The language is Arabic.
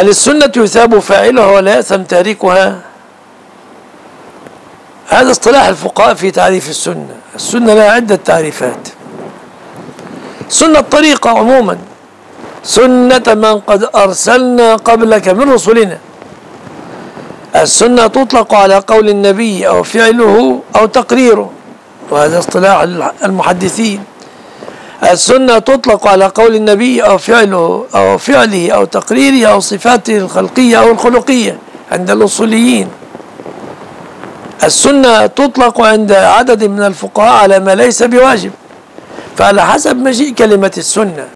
هل السنة يثاب فاعلها ولا يأثم تاركها؟ هذا اصطلاح الفقهاء في تعريف السنة. السنة لها عدة تعريفات. سنة الطريقة عموما. سنة من قد أرسلنا قبلك من رسلنا. السنة تطلق على قول النبي أو فعله أو تقريره. وهذا اصطلاح المحدثين. السنة تطلق على قول النبي أو فعله أو فعله أو تقريره أو صفاته الخلقية أو الخلقية عند الأصوليين. السنة تطلق عند عدد من الفقهاء على ما ليس بواجب فعلى حسب مجيء كلمة السنة.